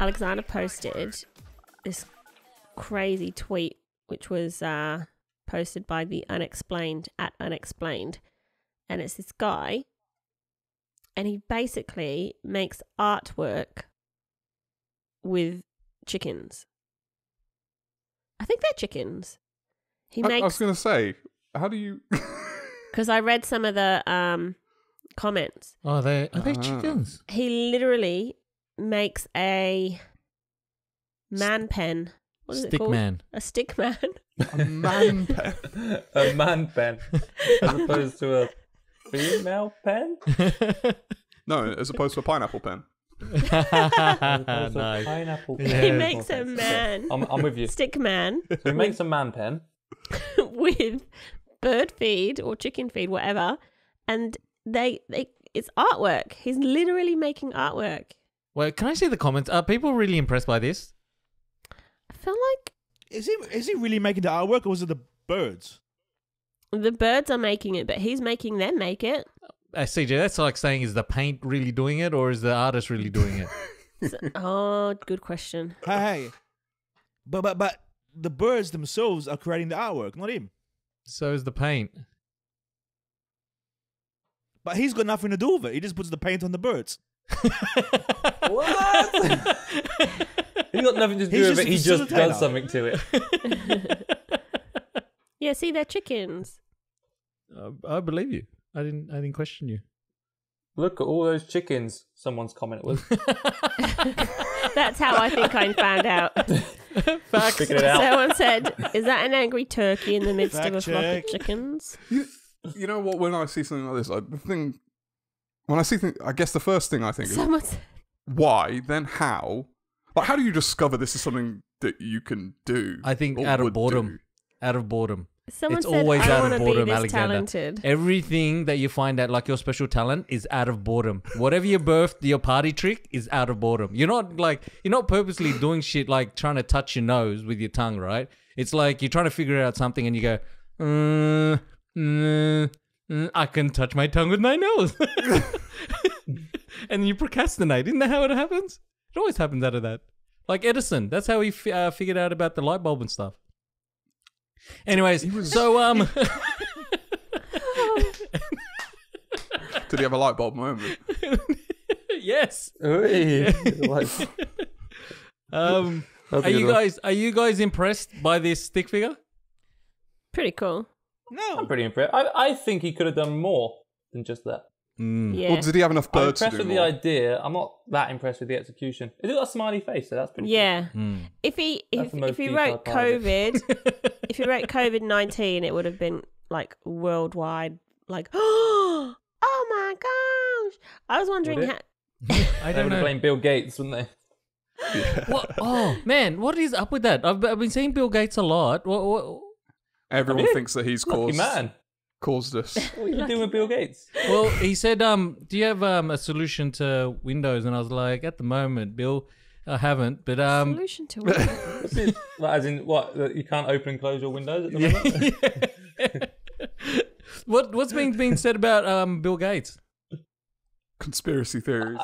Alexander posted this crazy tweet, which was uh, posted by the Unexplained at Unexplained, and it's this guy, and he basically makes artwork with chickens. I think they're chickens. He I, I was going to say, how do you? because I read some of the um comments. Are they are they Ah. chickens? He literally makes a man pen. What is it Stick called? man. A stick man. a man pen. a man pen as opposed to a female pen. No, as opposed to a pineapple pen. As opposed to a nice. Pineapple pen. he makes a man I'm, I'm with you. stick man So he makes a man pen. with bird feed or chicken feed, whatever, and they they it's artwork. He's literally making artwork. Wait, can I see the comments? Are people really impressed by this? I feel like Is he is he really making the artwork, or was it the birds? the birds are making it, but he's making them make it. Uh, CJ, that's like saying, is the paint really doing it, or is the artist really doing it? Oh, good question. Hey, hey. But but but the birds themselves are creating the artwork, not him. so is the paint. But he's got nothing to do with it. He just puts the paint on the birds. What? He's got nothing to do He's with just it. a He just facilitator. does something to it. Yeah, see, they're chickens. Uh, I believe you. I didn't. I didn't question you. Look at all those chickens. Someone's comment was. That's how I think I found out. Facts. Figured it out. Someone said, "Is that an angry turkey in the midst of a Fact flock of check. chickens?" You, you know what? When I see something like this, I, the thing, when I see things, I guess the first thing I think is said, why, then how. Like, how do you discover this is something that you can do? I think or out of would boredom. do? Out of boredom. "Someone It's said always I out want of to be boredom, this Alexander. talented." Everything that you find out, like your special talent, is out of boredom. Whatever your birth, your party trick is out of boredom. You're not like you're not purposely doing shit like trying to touch your nose with your tongue, right? It's like you're trying to figure out something and you go, uh, uh, uh, I can touch my tongue with my nose, and you procrastinate. Isn't that how it happens? It always happens out of that. Like Edison, that's how he f- uh, figured out about the light bulb and stuff. Anyways, so um. Did he have a light bulb moment? yes. Ooh, like, Um, are you one. guys are you guys impressed by this stick figure? Pretty cool. No. I'm pretty impressed. I, I think he could have done more than just that. Mm. Yeah, Or did he have enough I'm birds to impressed do with the idea. I'm not that impressed with the execution. It's got a smiley face, so that's pretty. yeah. Mm. If he if, if he wrote COVID, if he wrote COVID nineteen, it would have been like worldwide. Like, oh my gosh! I was wondering how. I They don't would have know. blamed Bill Gates, wouldn't they? What? Oh man, what is up with that? I've, I've been seeing Bill Gates a lot. What? what Everyone thinks that he's Lucky caused man. caused this. What are you doing with Bill Gates? well, he said, um, do you have um a solution to Windows? And I was like, at the moment, Bill, I haven't. But um, Solution to it. What's his- like, as in, what? that You can't open and close your windows at the moment? what what's being being said about um Bill Gates? Conspiracy theories.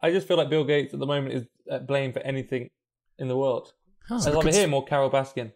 I just feel like Bill Gates at the moment is uh, blamed for anything in the world. Huh. As either him or Carole Baskin.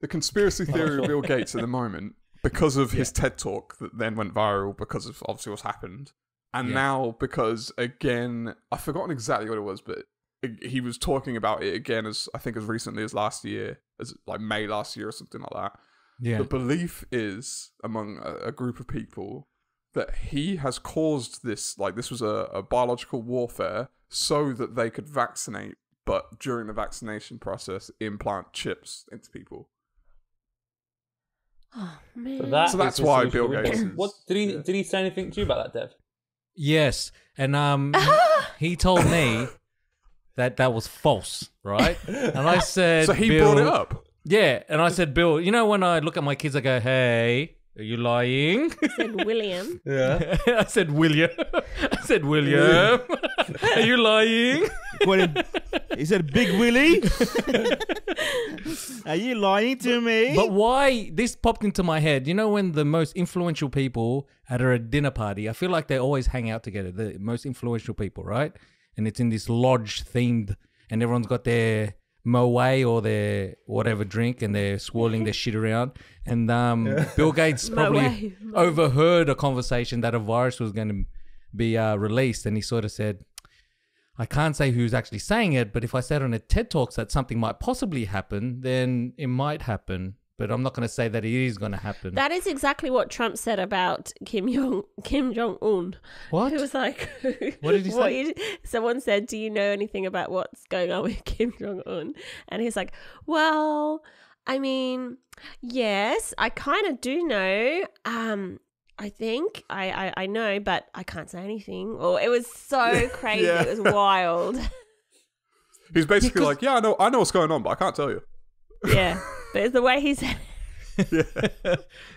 The conspiracy oh. theory of Bill Gates at the moment, because of his TED talk that then went viral because of obviously what's happened, and Yeah. now because again, I've forgotten exactly what it was, but it- he was talking about it again as I think as recently as last year, as like May last year or something like that. Yeah. The belief is among a, a group of people that he has caused this, like this was a, a biological warfare, so that they could vaccinate, but during the vaccination process, implant chips into people. Oh man. So, that So that's why solution Bill to Gates is- What did he yeah. did he say anything to you about that, Dev? Yes, and um, he told me that that was false, right? And I said, So he Bill, brought it up. Yeah, and I said, Bill, you know when I look at my kids, I go, "Hey, are you lying?" I said William. Yeah. I said, "William." I said, "William, are you lying?" Quite a- he said, "Big Willie, are you lying to me?" But why this popped into my head? You know, when the most influential people at a dinner party, I feel like they always hang out together. The most influential people, right? And it's in this lodge themed and everyone's got their Moe or their whatever drink, and they're swirling their shit around. And um, Bill Gates probably Moe. overheard a conversation that a virus was going to be uh, released, and he sort of said, I can't say who's actually saying it, but if I said on a TED Talks that something might possibly happen, then it might happen. But I'm not going to say that it is going to happen. That is exactly what Trump said about Kim Jong Kim Jong Un. what? It was like, What did he say? someone said, "Do you know anything about what's going on with Kim Jong Un?" And he's like, "Well, I mean, yes, I kind of do know. Um, I think I, I I know, but I can't say anything." Or it was so crazy. Yeah. It was wild. He's basically 'cause- like, yeah, I know, I know what's going on, but I can't tell you. yeah, but it's the way he said. By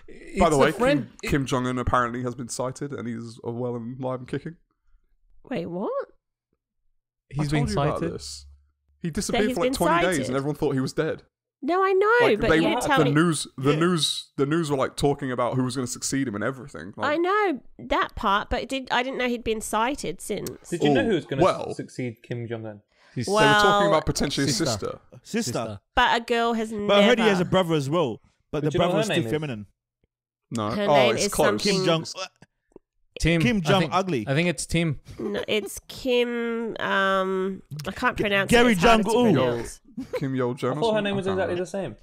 It's the way, friend. Kim, Kim Jong Un apparently has been sighted, and he's uh, well and alive and kicking. Wait, what? he's I been told you about sighted. this. He disappeared he's for like been twenty days, and everyone thought he was dead. No, I know, Like but they, you didn't tell the me. news, the Yeah. news, the news were like talking about who was going to succeed him and everything. Like, I know that part, but did I didn't know he'd been sighted since. Did you know who was going to well. succeed Kim Jong Un? His they were talking about potentially his sister. sister. Sister. sister. But a girl has never. But I heard he has a brother as well. But But the you brother is too feminine. No, Her oh, name it's is close. something- Kim Jong. Tim. Kim I Jong think- Ugly. I think it's Tim. No, it's Kim. Um, I can't pronounce Gary it. It's harder to Jong-un. Kim Yo Jong. I thought her name was exactly the same.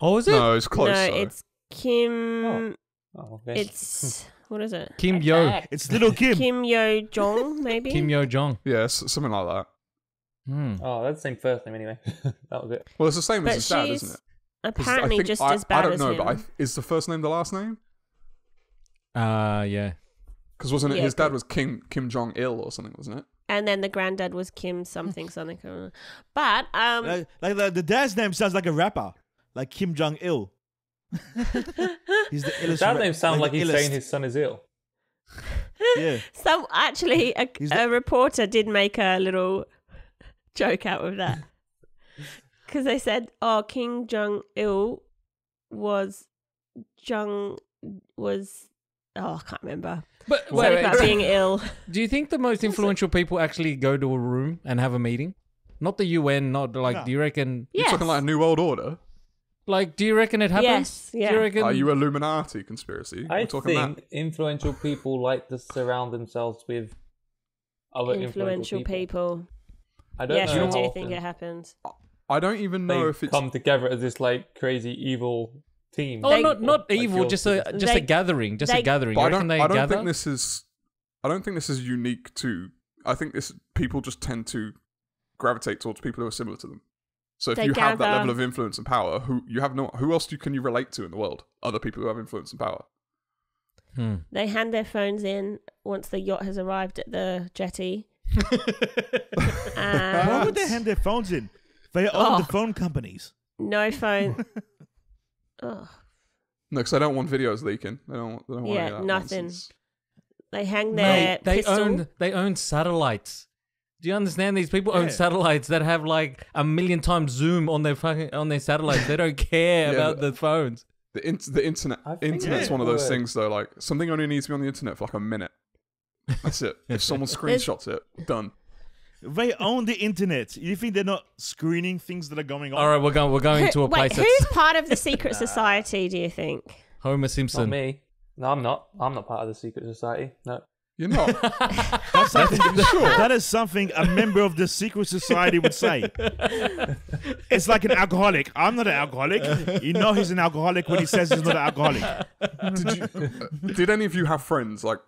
Oh, is it? No, it's close. no, though. it's Kim. Oh, okay. It's what is it? Kim Yo. It's little Kim. Kim Yo Jong, maybe. Kim Yo Jong. yeah, something like that. Hmm. Oh, that's the same first name anyway. that was it. Well, it's the same But as his dad, isn't it? Apparently just I, as bad I don't as know, him. but I, is the first name the last name? Uh, yeah. Because wasn't it Yeah, his dad was Kim Kim Jong Il or something, wasn't it? and then the granddad was Kim something something. I don't. But um, Like, like the, the dad's name sounds like a rapper, like Kim Jong Il. He's the illest. That ra- name sounds like, the he's illest. saying his son is ill. Yeah. some actually a, He's a reporter did make a little joke out of that because they said, "Oh, King Jong Il was Jung was oh I can't remember But something wait, about being ill." do you think the most influential people actually go to a room and have a meeting? Not the UN, not like. No. Do you reckon? You're Yes. talking like a New World Order. Like, do you reckon it happens? Yes, Do yeah. you reckon? Are you a Illuminati conspiracy? I We're talking think that. influential people like to surround themselves with other influential people. I don't Yes, know I how do often think it happens. I don't even they know if it's. come together as this like crazy evil team. oh, They- not not Like evil, yours just a just They- a gathering, just they- a gathering. But I don't. they I don't gather? think this is. I don't think this is unique to. I think this people just tend to gravitate towards people who are similar to them. So if They you have that level of influence and power, who you have no, who else do, can you relate to in the world? Other people who have influence and power. Hmm. They hand their phones in once the yacht has arrived at the jetty. Why would they hand their phones in? They own Oh. the phone companies. no phone. oh, No, because I don't want videos leaking. They don't. They don't want Yeah, any of that nothing. nonsense. they hang Mate, their they pistol. own they own satellites. Do you understand? These people own Yeah. satellites that have like a million times zoom on their fucking on their satellites. They don't care Yeah, about the phones. The, in- the internet. Internet's one of those word. things though. Like something only needs to be on the internet for like a minute. That's it. if someone screenshots it, done. They own the internet. You think they're not screening things that are going on? All right, we're going we're going Who- to a place wait, that's who's part of the secret society? Do you think? Homer Simpson. Not Simpson. me. No, I'm not. I'm not part of the secret society. No. You're not. That's something, That is something a member of the secret society would say. It's like an alcoholic. I'm not an alcoholic. You know he's an alcoholic when he says he's not an alcoholic. did you? uh, did any of you have friends like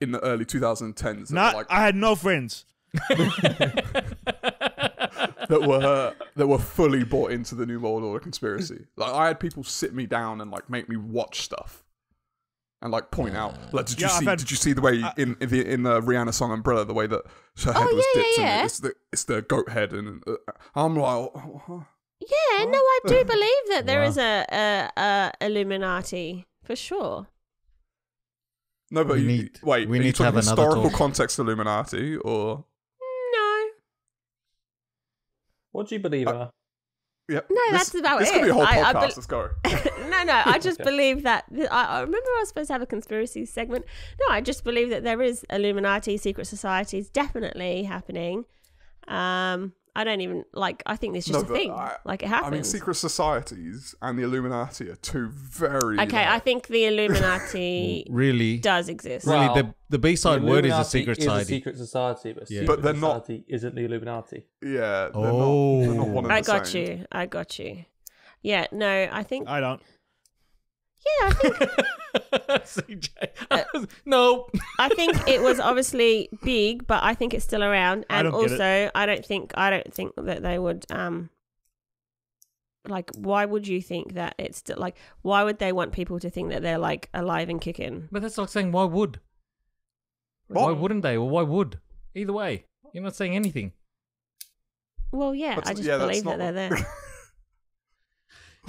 in the early 2010s that Not, like I had no friends. That were that were fully bought into the New World Order conspiracy? Like I had people sit me down and like make me watch stuff. And like point out, like, did you Yeah, I've see? had- did you see the way in in the in the Rihanna song "Umbrella" the way that her head Oh, was yeah, dipped yeah, and yeah. it's the it's the goat head and uh, I'm like, oh, huh. Yeah, no, I do believe that there Wow. is a, a, a Illuminati for sure. no, but We you, need- wait, we are you need to have talking another historical talk. context Illuminati or No, What do you believe, Uh, Emma? yeah? No, this, that's about this it. could be a whole I- I podcast. bel- Let's go. no, no. I just Okay. believe that. I, I remember I was supposed to have a conspiracy segment. No, I just believe that there is Illuminati, secret societies, definitely happening. Um, I don't even like. I think this is No, just a thing. I- like it happens. I mean, secret societies and the Illuminati are two very. okay, like- I think the Illuminati Really, does exist. really, Well, the the B side word is a Illuminati secret is society. a secret society, but Yeah. secret But they're not- society isn't the Illuminati. yeah, they're, Oh. not, they're not one I the got same. you. I got you. Yeah, no, I think. I don't. Yeah, I think. CJ, uh, no. I think it was obviously big, but I think it's still around. I And don't get it. also, I don't think I don't think that they would um like why would you think that it's still like why would they want people to think that they're like alive and kicking? But that's like saying why would? Why wouldn't they? Or why would? Either way, you're not saying anything. Well, yeah, That's- I just yeah, believe that not- they're there.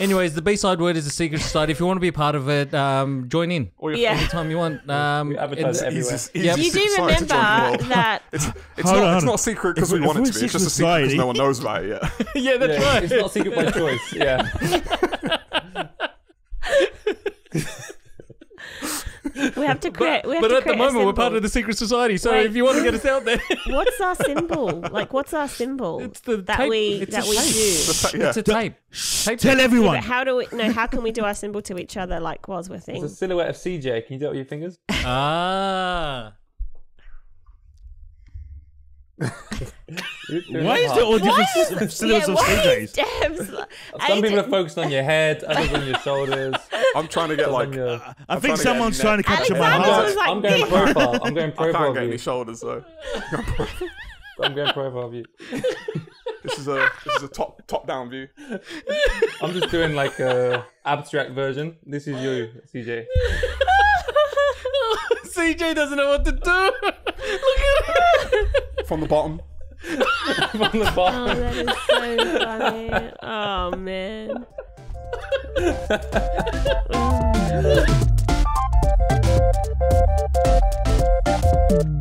Anyways, the B side word is a secret society. If you want to be a part of it, um, join in Or your Yeah. anytime you want. Um, We advertise it's- it everywhere. Easiest, Yep. You do society to join the remember that It's, it's Hold not. on, It's not a secret because we we- want it to be. It's just a secret secret because no one knows about it yet. yeah, that's Yeah, right. It's not secret by choice. Yeah. we have to create. we have but to at the create a moment, we're part of the secret society. So Wait. if you want to get us out there, What's our symbol? Like, what's our symbol it's the that tape. we it's that we tape. do? Yeah. It's a tape. tape Tell tape. Yeah, everyone. but how do we? No, how can we do our symbol to each other? Like, whilst we're It's a silhouette of CJ. Can you do it with your fingers? Ah. You're doing Why it is there all hard. different s- silhouettes of why CJs? Some people are focused on your head, others on your shoulders. I'm trying to get like. your... I I'm think trying someone's net- trying to capture my heart. like I'm going profile. I'm going I profile can't of get any shoulders though. I'm going profile of you. this is a this is a top top down view. I'm just doing like a abstract version. This is you, CJ. CJ doesn't know what to do. Look at him from the bottom. from the bottom. Oh, that is so funny. Oh man. Oh.